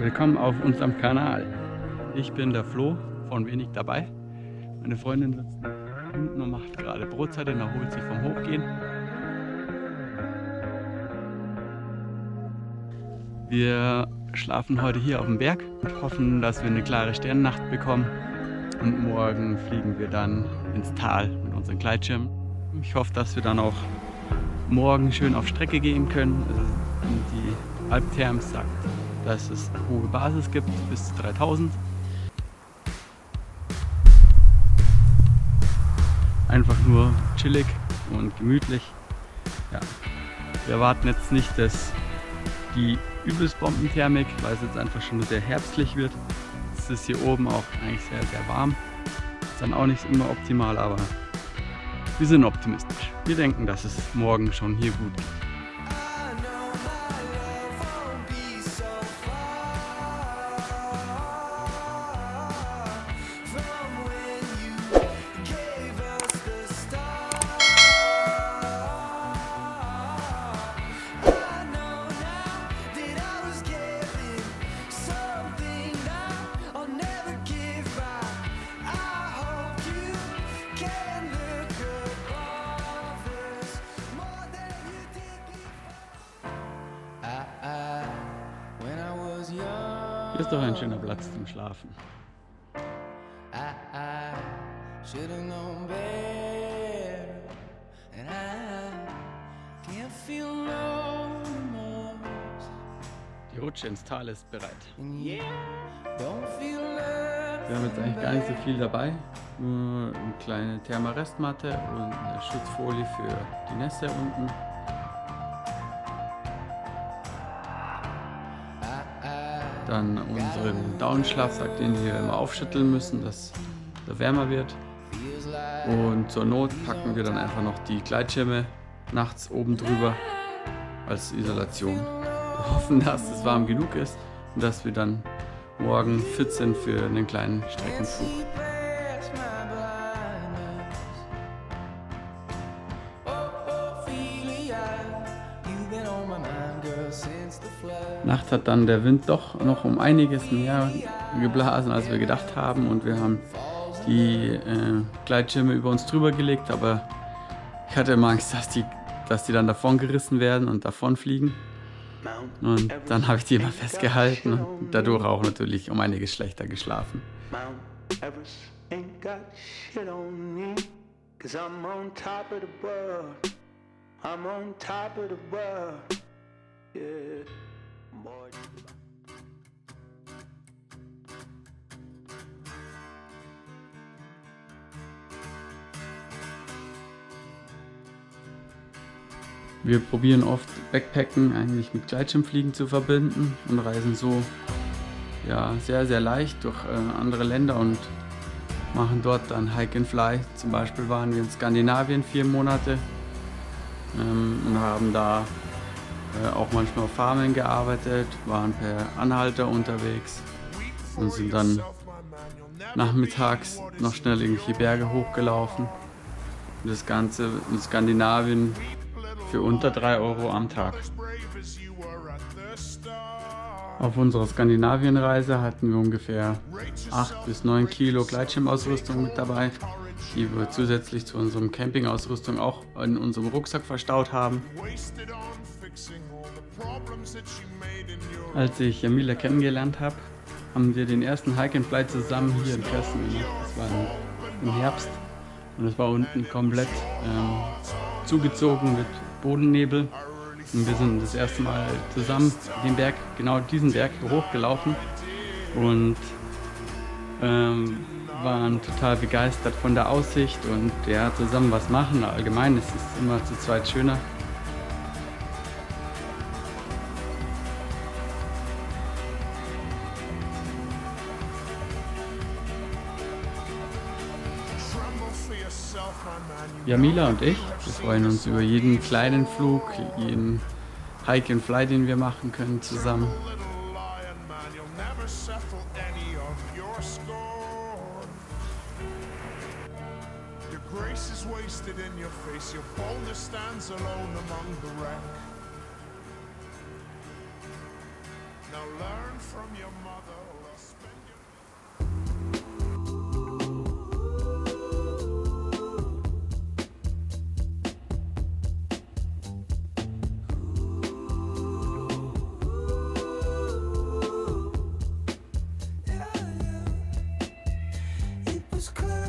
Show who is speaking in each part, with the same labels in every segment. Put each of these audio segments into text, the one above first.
Speaker 1: willkommen auf unserem Kanal. Ich bin der Flo von Wenig dabei. Meine Freundin sitzt hinten und macht gerade Brotzeit und erholt sich vom Hochgehen. Wir schlafen heute hier auf dem Berg und hoffen, dass wir eine klare Sternennacht bekommen. Und morgen fliegen wir dann ins Tal mit unseren Gleitschirmen. Ich hoffe, dass wir dann auch morgen schön auf Strecke gehen können. Also die Alptherms sagt, dass es hohe Basis gibt, bis zu 3000. Einfach nur chillig und gemütlich. Ja. Wir erwarten jetzt nicht, dass die übelst Bombenthermik, weil es jetzt einfach schon sehr herbstlich wird. Es ist hier oben auch eigentlich sehr, sehr warm. Ist dann auch nicht immer optimal, aber wir sind optimistisch. Wir denken, dass es morgen schon hier gut geht. Hier ist doch ein schöner Platz zum Schlafen. Die Rutsche ins Tal ist bereit. Wir haben jetzt eigentlich gar nicht so viel dabei. Nur eine kleine Thermarestmatte und eine Schutzfolie für die Nässe unten. Dann unseren Downschlafsack, den wir immer aufschütteln müssen, dass er wärmer wird. Und zur Not packen wir dann einfach noch die Gleitschirme nachts oben drüber als Isolation. Wir hoffen, dass es warm genug ist und dass wir dann morgen fit sind für einen kleinen Streckenflug. Nacht hat dann der Wind doch noch um einiges mehr geblasen, als wir gedacht haben. Und wir haben die äh, Gleitschirme über uns drüber gelegt, aber ich hatte immer Angst, dass die, dass die dann davon gerissen werden und davon fliegen. Und dann habe ich die immer festgehalten und dadurch auch natürlich um einiges schlechter geschlafen. I'm on top of the world. Wir probieren oft Backpacken eigentlich mit Gleitschirmfliegen zu verbinden und reisen so ja, sehr, sehr leicht durch äh, andere Länder und machen dort dann Hike and Fly. Zum Beispiel waren wir in Skandinavien vier Monate ähm, und haben da äh, auch manchmal auf Farmen gearbeitet, waren per Anhalter unterwegs und sind dann nachmittags noch schnell irgendwelche Berge hochgelaufen. Das Ganze in Skandinavien für unter 3 Euro am Tag. Auf unserer Skandinavienreise hatten wir ungefähr 8 bis 9 Kilo Gleitschirmausrüstung mit dabei, die wir zusätzlich zu unserem Campingausrüstung auch in unserem Rucksack verstaut haben. Als ich Jamila kennengelernt habe, haben wir den ersten Hike and Fly zusammen hier in Kirsten gemacht. Das war im Herbst und es war unten komplett ähm, zugezogen mit Bodennebel. Und wir sind das erste Mal zusammen den Berg, genau diesen Berg hochgelaufen und ähm, waren total begeistert von der Aussicht und ja, zusammen was machen. Allgemein ist es immer zu zweit schöner. Jamila und ich, wir freuen uns über jeden kleinen Flug, jeden Hike and Fly, den wir machen können zusammen. Now learn from your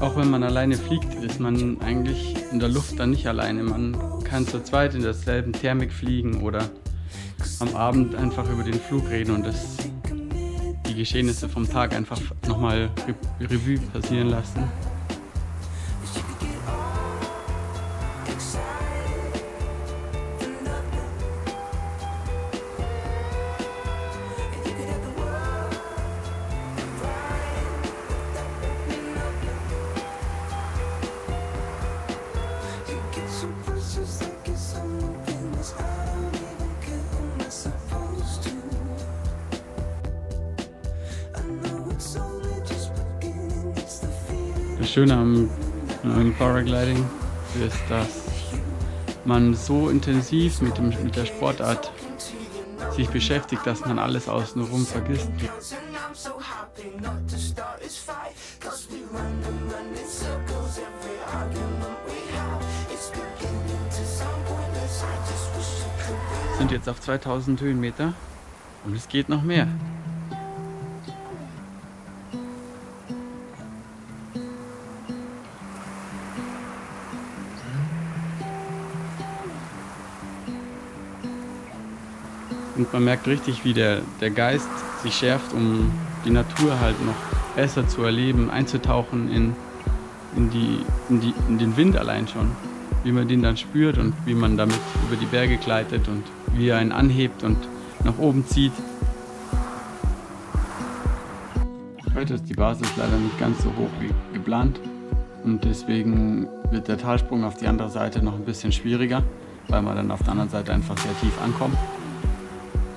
Speaker 1: auch wenn man alleine fliegt, ist man eigentlich in der Luft dann nicht alleine. Man kann zu zweit in derselben Thermik fliegen oder am Abend einfach über den Flug reden und das, die Geschehnisse vom Tag einfach nochmal Revue passieren lassen. Das Schöne am, am Paragliding ist, dass man so intensiv mit, dem, mit der Sportart sich beschäftigt, dass man alles außenrum vergisst. sind jetzt auf 2000 Höhenmeter und es geht noch mehr. Und man merkt richtig, wie der, der Geist sich schärft, um die Natur halt noch besser zu erleben, einzutauchen in, in, die, in, die, in den Wind allein schon. Wie man den dann spürt und wie man damit über die Berge gleitet und wie er einen anhebt und nach oben zieht. Heute ist die Basis leider nicht ganz so hoch wie geplant und deswegen wird der Talsprung auf die andere Seite noch ein bisschen schwieriger, weil man dann auf der anderen Seite einfach sehr tief ankommt.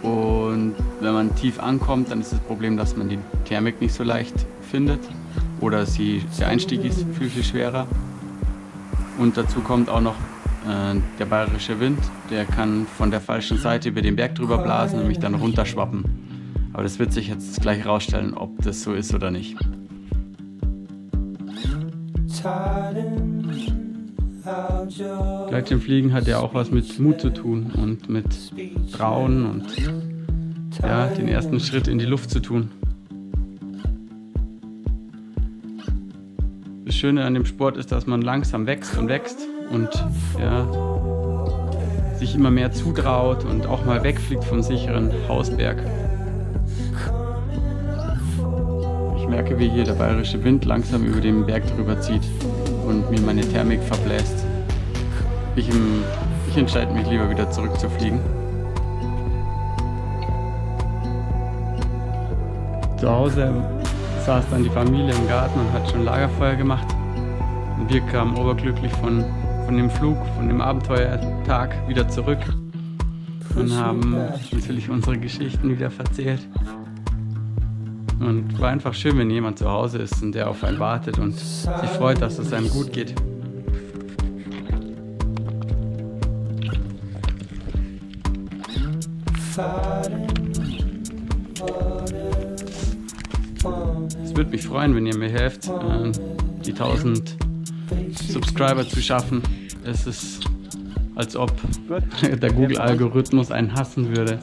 Speaker 1: Und wenn man tief ankommt, dann ist das Problem, dass man die Thermik nicht so leicht findet oder sie, der Einstieg ist viel, viel schwerer. Und dazu kommt auch noch äh, der bayerische Wind, der kann von der falschen Seite über den Berg drüber blasen und mich dann runterschwappen. Aber das wird sich jetzt gleich herausstellen, ob das so ist oder nicht. Gleitschirmfliegen hat ja auch was mit Mut zu tun und mit Trauen und ja, den ersten Schritt in die Luft zu tun. Das Schöne an dem Sport ist, dass man langsam wächst und wächst und ja, sich immer mehr zutraut und auch mal wegfliegt vom sicheren Hausberg. Merke, wie hier der bayerische Wind langsam über den Berg drüber zieht und mir meine Thermik verbläst. Ich, ich entscheide mich lieber wieder zurückzufliegen. Zu Hause saß dann die Familie im Garten und hat schon Lagerfeuer gemacht. Und wir kamen oberglücklich von, von dem Flug, von dem Abenteuertag wieder zurück und haben natürlich unsere Geschichten wieder erzählt. Und war einfach schön, wenn jemand zu Hause ist und der auf einen wartet und sich freut, dass es einem gut geht. Es würde mich freuen, wenn ihr mir helft, äh, die 1000 Subscriber zu schaffen. Es ist, als ob der Google-Algorithmus einen hassen würde.